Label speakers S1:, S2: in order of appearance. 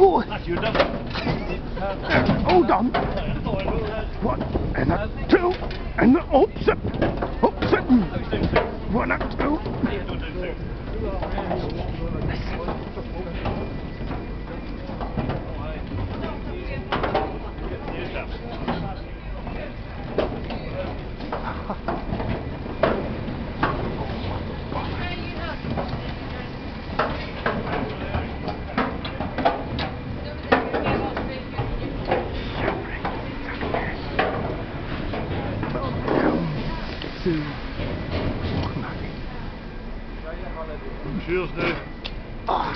S1: Oh.
S2: Done.
S1: Hold on. One and a two and a oops up, oops up. One up two.
S2: tu
S1: Ah.